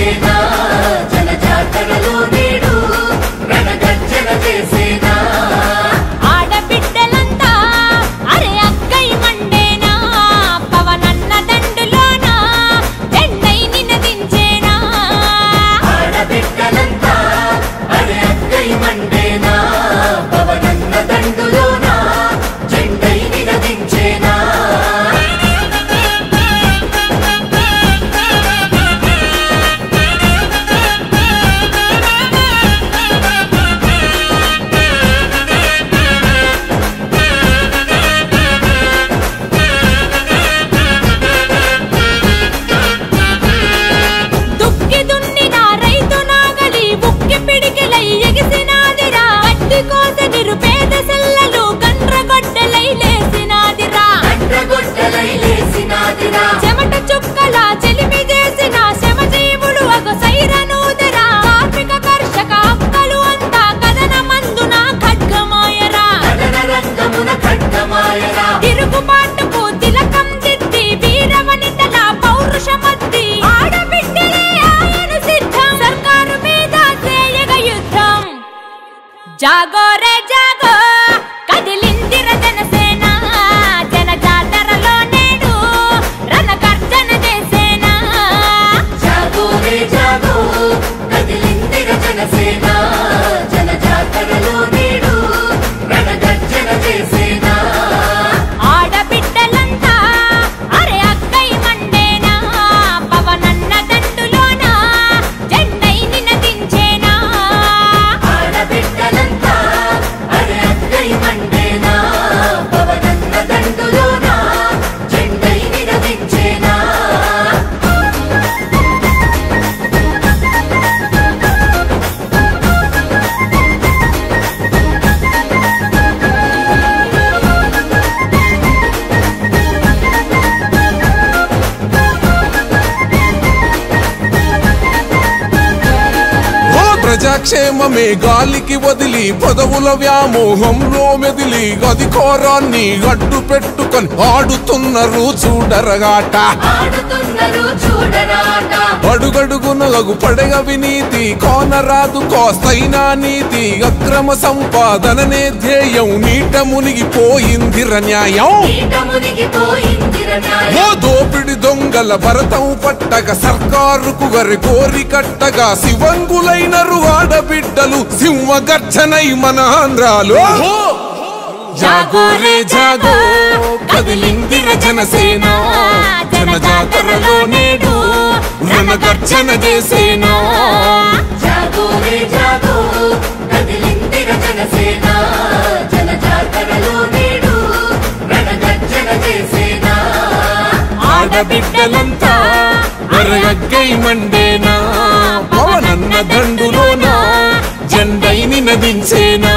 Marina. ஒரு பேத जागो रे जागो। ప్రజాక్షేమమే గాలికి వదిలి పదవుల వ్యామోహంలో మెదిలి అధికారాన్ని అడ్డు పెట్టుకొని ఆడుతున్నారు చూడరగాట ఆడుతున్నారు చూడరాట అడుగడుగున లగు పడగ వినీతి కోనరాదు కోస్తైనా నీతి అక్రమ సంపాదననే ధ్యేయం నీట మునిగిపోయిందిర న్యాయం. ఓ దోపిడి దొంగల భరతం పట్టగ సర్కారుకు గరి కోరి కట్టగా శివంగులైనరు ఆడబిడ్డలు సింహ గర్జనై మన ఆంధ్రాలో. జాగో రే జాగో కదిలిందిర జనసేన జన జాతరలో నేడు రణ గర్జన చేసేనా జాగో రే జాగో కదిలిందిర జనసేన జన జాతరలో నేడు రణగర్జన చేసేనా ఆడబిడ్డలంతా వరగగ్గై మండేనా? నన్న దండులోనా జెండైని నదించేనా